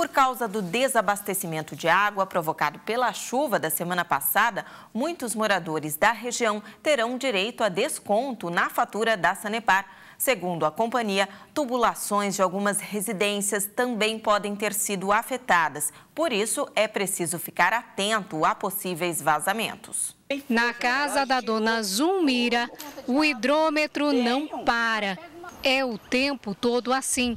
Por causa do desabastecimento de água provocado pela chuva da semana passada, muitos moradores da região terão direito a desconto na fatura da Sanepar. Segundo a companhia, tubulações de algumas residências também podem ter sido afetadas. Por isso, é preciso ficar atento a possíveis vazamentos. Na casa da dona Zulmira, o hidrômetro não para. É o tempo todo assim.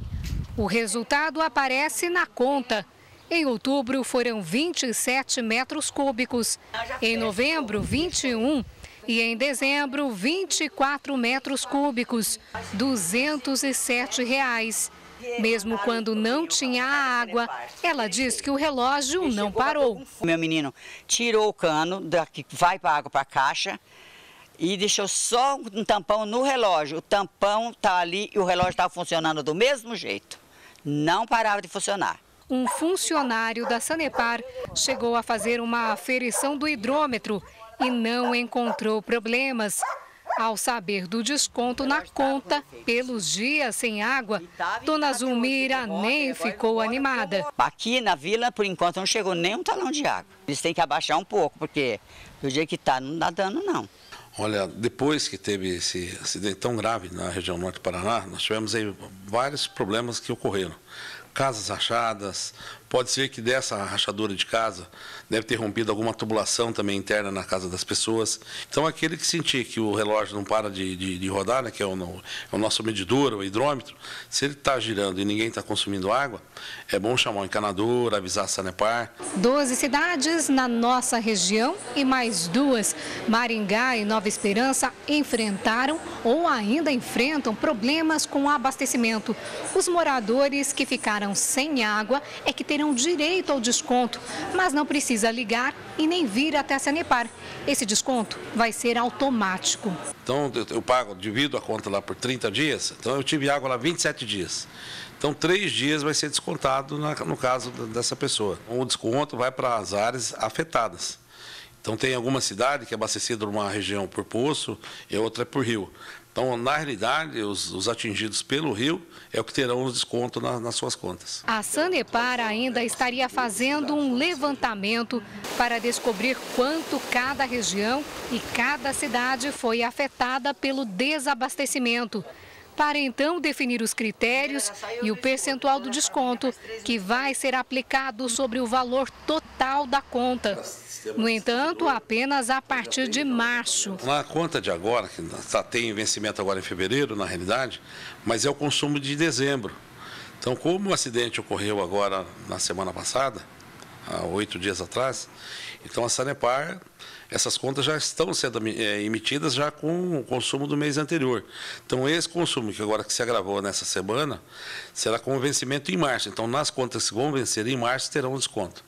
O resultado aparece na conta. Em outubro foram 27 metros cúbicos, em novembro 21 e em dezembro 24 metros cúbicos, 207 reais. Mesmo quando não tinha água, ela diz que o relógio não parou. Meu menino tirou o cano, daqui, vai para a água para a caixa e deixou só um tampão no relógio. O tampão está ali e o relógio estava funcionando do mesmo jeito não parava de funcionar. Um funcionário da Sanepar chegou a fazer uma aferição do hidrômetro e não encontrou problemas. Ao saber do desconto na conta pelos dias sem água, Dona Zulmira nem ficou animada. Aqui na vila, por enquanto, não chegou nem um talão de água. Eles têm que abaixar um pouco, porque do jeito que está, não dá dano não. Olha, depois que teve esse acidente tão grave na região norte do Paraná, nós tivemos aí vários problemas que ocorreram. Casas rachadas, Pode ser que dessa rachadura de casa deve ter rompido alguma tubulação também interna na casa das pessoas. Então, aquele que sentir que o relógio não para de, de, de rodar, né, que é o, é o, nosso medidor, o hidrômetro, se ele está girando e ninguém está consumindo água, é bom chamar o encanador, avisar a Sanepar. Doze cidades na nossa região e mais duas, Maringá e Nova Esperança, enfrentaram ou ainda enfrentam problemas com o abastecimento. Os moradores que ficaram sem água é que terão terão direito ao desconto, mas não precisa ligar e nem vir até a Sanepar. Esse desconto vai ser automático. Então, eu pago, divido a conta lá por 30 dias, então eu tive água lá 27 dias. Então, três dias vai ser descontado no caso dessa pessoa. O desconto vai para as áreas afetadas. Então, tem alguma cidade que é abastecida numa região por poço e outra é por rio. Então, na realidade, os, os, atingidos pelo rio é o que terão o desconto na, nas suas contas. A Sanepar ainda estaria fazendo um levantamento para descobrir quanto cada região e cada cidade foi afetada pelo desabastecimento para então definir os critérios e o percentual do desconto que vai ser aplicado sobre o valor total da conta. No entanto, apenas a partir de março. Na conta de agora, que tá, tem vencimento agora em fevereiro, na realidade, mas é o consumo de dezembro. Então, como o acidente ocorreu agora na semana passada, há oito dias atrás, então a Sanepar, essas contas já estão sendo é, emitidas já com o consumo do mês anterior. Então, esse consumo que agora que se agravou nessa semana, será com vencimento em março. Então, nas contas que vão vencer em março, terão desconto.